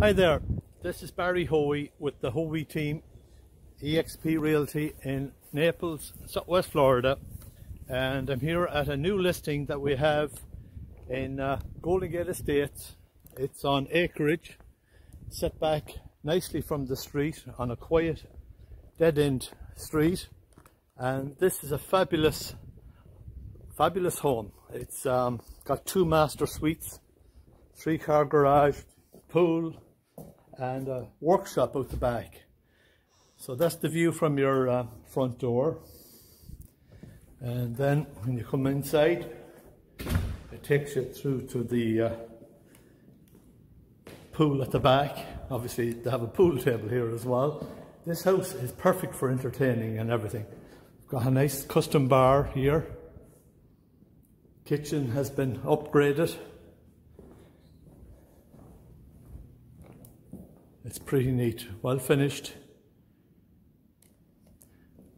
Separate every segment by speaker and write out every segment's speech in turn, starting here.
Speaker 1: Hi there, this is Barry Hoey with the Hoey team, EXP Realty in Naples, West Florida. And I'm here at a new listing that we have in uh, Golden Gate Estates. It's on acreage, set back nicely from the street on a quiet dead-end street. And this is a fabulous, fabulous home. It's um, got two master suites, three car garage, pool, and a workshop out the back. So that's the view from your uh, front door. And then when you come inside, it takes you through to the uh, pool at the back. Obviously, they have a pool table here as well. This house is perfect for entertaining and everything. Got a nice custom bar here. Kitchen has been upgraded pretty neat, well finished.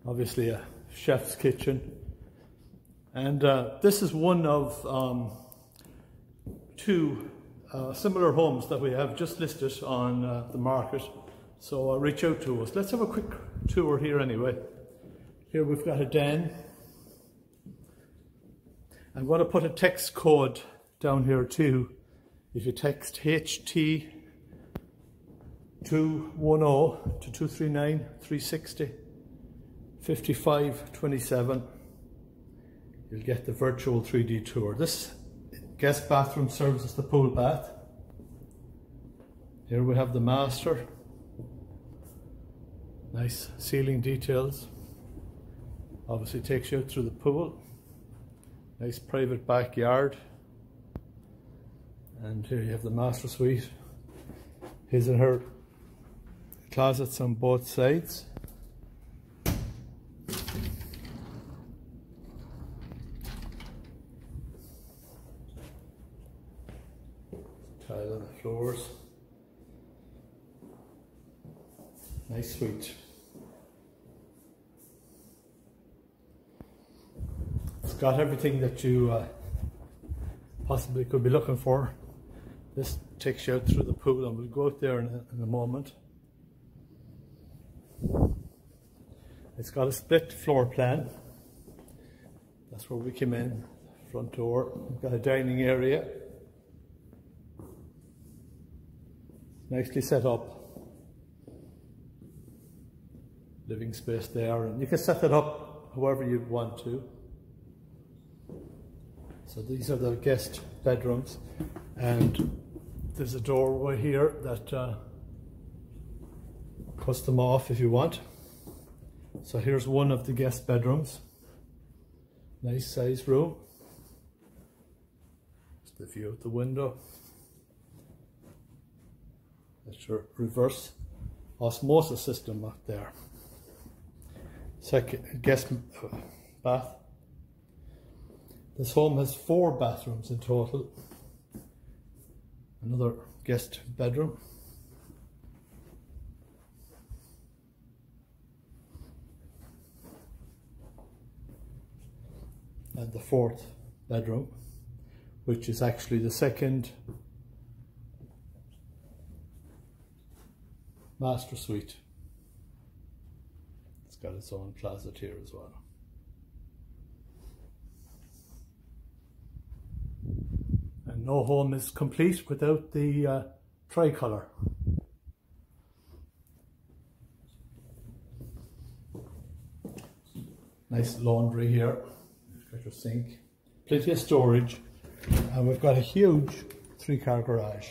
Speaker 1: Obviously a chef's kitchen. And uh, this is one of um, two uh, similar homes that we have just listed on uh, the market. So uh, reach out to us. Let's have a quick tour here anyway. Here we've got a den. I'm going to put a text code down here too. If you text HT 210 to 239 360 55 27 you'll get the virtual 3D tour. This guest bathroom serves as the pool bath. Here we have the master. Nice ceiling details. Obviously takes you out through the pool. Nice private backyard. And here you have the master suite. His and her closets on both sides. Tile on the floors. Nice suite. It's got everything that you uh, possibly could be looking for. This takes you out through the pool and we'll go out there in a, in a moment. It's got a split floor plan. That's where we came in, front door. We've got a dining area. Nicely set up. Living space there, and you can set it up however you want to. So these are the guest bedrooms, and there's a doorway here that uh, cuts them off if you want. So here's one of the guest bedrooms. Nice size room. Just the view of the window. That's your reverse osmosis system up there. Second guest uh, bath. This home has four bathrooms in total. Another guest bedroom. And the fourth bedroom, which is actually the second master suite. It's got its own closet here as well. And no home is complete without the uh, tricolour. Nice laundry here your sink, plenty of storage, and we've got a huge three car garage.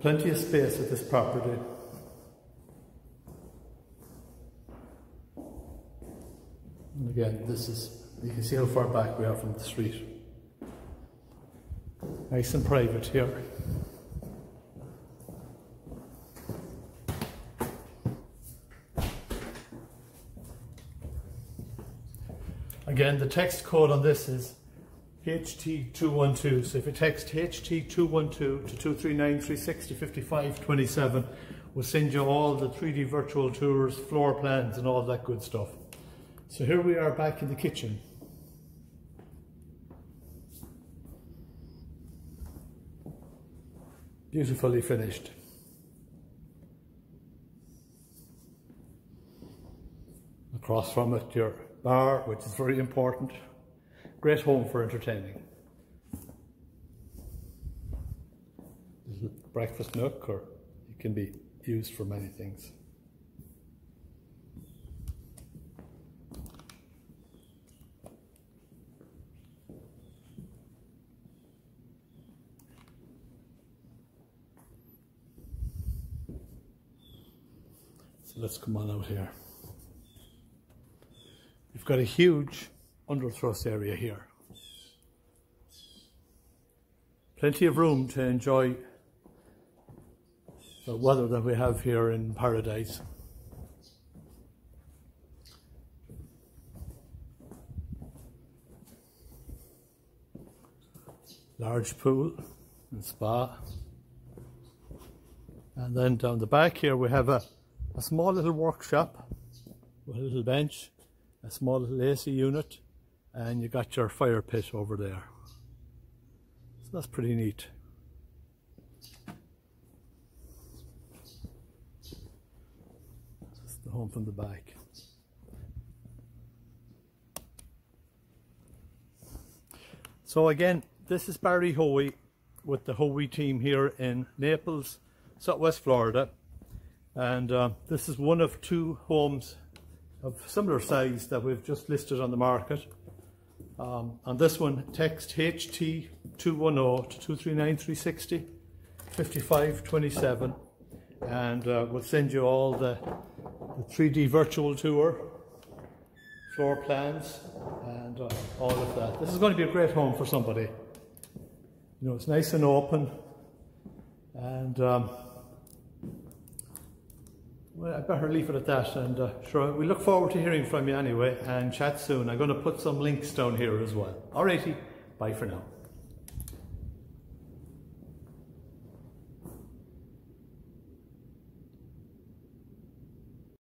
Speaker 1: Plenty of space at this property. And again, this is, you can see how far back we are from the street. Nice and private here. Again, the text code on this is HT212. So if you text HT212 to 239-360-5527, we'll send you all the 3D virtual tours, floor plans, and all that good stuff. So here we are back in the kitchen. Beautifully finished. Across from it, your bar, which is very important. Great home for entertaining. Breakfast nook, or it can be used for many things. So let's come on out here. Got a huge under truss area here. Plenty of room to enjoy the weather that we have here in paradise. Large pool and spa. And then down the back here we have a a small little workshop with a little bench, a small AC unit, and you got your fire pit over there. So that's pretty neat. That's the home from the back. So again, this is Barry Hoey with the Hoey team here in Naples, Southwest Florida and uh, this is one of two homes of similar size that we've just listed on the market. Um, on this one, text HT210 to 239360 5527 and uh, we'll send you all the, the 3D virtual tour, floor plans and uh, all of that. This is going to be a great home for somebody. You know, it's nice and open and um, well, I better leave it at that. And uh, sure, we look forward to hearing from you anyway and chat soon. I'm going to put some links down here as well. Alrighty, bye for now.